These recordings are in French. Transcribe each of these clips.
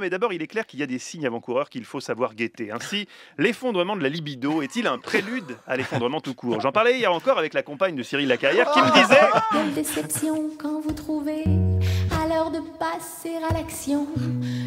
Mais d'abord, il est clair qu'il y a des signes avant-coureurs qu'il faut savoir guetter. Ainsi, l'effondrement de la libido est-il un prélude à l'effondrement tout court? J'en parlais hier encore avec la compagne de Cyril Lacarrière qui me disait Quelle déception quand vous trouvez, à l'heure de passer à l'action,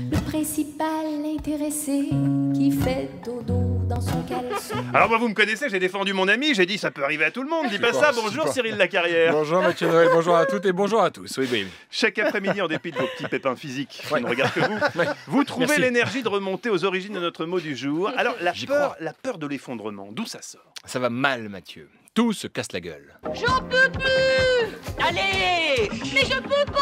le principal intéressé qui fait dodo dans son caleçon. Alors moi, vous me connaissez, j'ai défendu mon ami, j'ai dit ça peut arriver à tout le monde. Dis pas ça, bonjour pas. Cyril Lacarrière. Bonjour Mathieu Noël, bonjour à toutes et bonjour à tous. Oui, oui. Chaque après-midi, en dépit de vos petits pépins physiques qui Ouais. ne regardent que vous, Ouais. vous trouvez l'énergie de remonter aux origines de notre mot du jour. Alors la peur, crois. la peur de l'effondrement, d'où ça sort? Ça va mal, Mathieu. Tout se casse la gueule. J'en peux plus Allez Mais je peux pas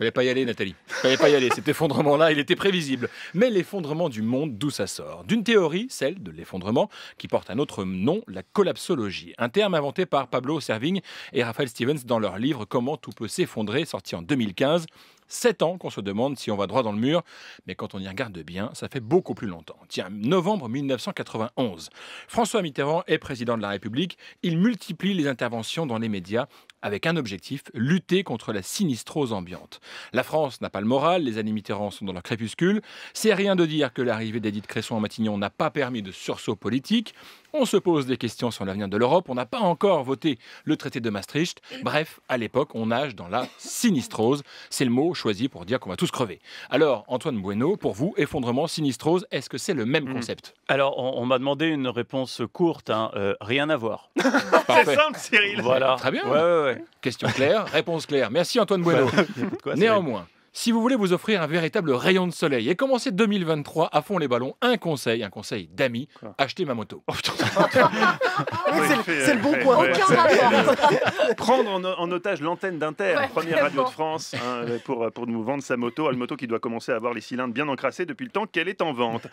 Fallait pas y aller, Nathalie. Fallait pas y aller. Cet effondrement-là, il était prévisible. Mais l'effondrement du monde, d'où ça sort? D'une théorie, celle de l'effondrement, qui porte un autre nom, la collapsologie. Un terme inventé par Pablo Servigne et Raphaël Stevens dans leur livre Comment tout peut s'effondrer, sorti en 2015. Sept ans qu'on se demande si on va droit dans le mur, mais quand on y regarde bien, ça fait beaucoup plus longtemps. Tiens, novembre 1991. François Mitterrand est président de la République. Il multiplie les interventions dans les médias avec un objectif, lutter contre la sinistrose ambiante. La France n'a pas le moral, les années Mitterrand sont dans leur crépuscule. C'est rien de dire que l'arrivée d'Edith Cresson à Matignon n'a pas permis de sursaut politique. On se pose des questions sur l'avenir de l'Europe. On n'a pas encore voté le traité de Maastricht. Bref, à l'époque, on nage dans la sinistrose. C'est le mot choisi pour dire qu'on va tous crever. Alors, Antoine Bueno, pour vous, effondrement, sinistrose, est-ce que c'est le même Hmm. concept? Alors, on, on m'a demandé une réponse courte, hein, euh, rien à voir. C'est simple, Cyril. Voilà. Très bien. Ouais, ouais, ouais. Question claire, réponse claire. Merci Antoine Bueno. Quoi, Néanmoins, si vous voulez vous offrir un véritable rayon de soleil et commencer 2023 à fond les ballons, un conseil, un conseil d'amis, Quoi achetez ma moto. Oh, putain. c'est le- bon point. Aucun rapport. Prendre en, en otage l'antenne d'Inter, Ouais, première radio de. France, hein, pour, pour nous vendre sa moto, une moto qui doit commencer à avoir les cylindres bien encrassés depuis le temps qu'elle est en vente.